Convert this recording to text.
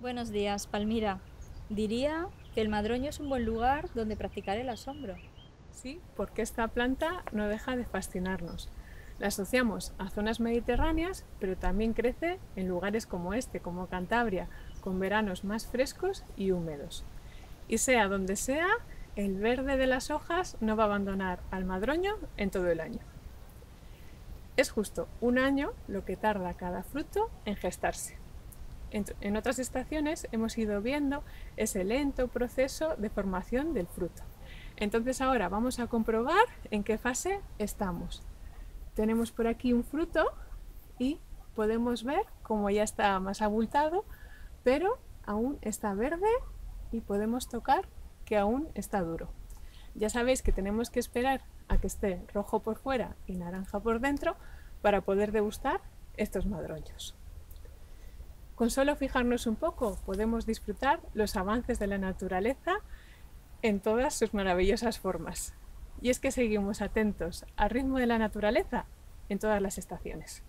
Buenos días, Palmira. Diría que el madroño es un buen lugar donde practicar el asombro. Sí, porque esta planta no deja de fascinarnos. La asociamos a zonas mediterráneas, pero también crece en lugares como este, como Cantabria, con veranos más frescos y húmedos. Y sea donde sea, el verde de las hojas no va a abandonar al madroño en todo el año. Es justo un año lo que tarda cada fruto en gestarse. En, otras estaciones hemos ido viendo ese lento proceso de formación del fruto. Entonces ahora vamos a comprobar en qué fase estamos. Tenemos por aquí un fruto y podemos ver cómo ya está más abultado, pero aún está verde y podemos tocar que aún está duro. Ya sabéis que tenemos que esperar a que esté rojo por fuera y naranja por dentro para poder degustar estos madroños. Con solo fijarnos un poco podemos disfrutar los avances de la naturaleza en todas sus maravillosas formas. Y es que seguimos atentos al ritmo de la naturaleza en todas las estaciones.